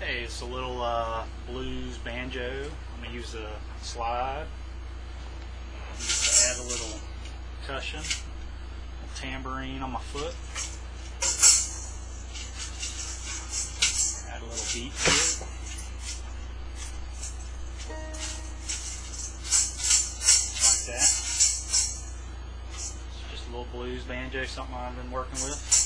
Hey, it's a little uh, blues banjo. I'm gonna use a slide. Add a little cushion, a tambourine on my foot. Add a little beat to it. Like that. It's just a little blues banjo, something I've been working with.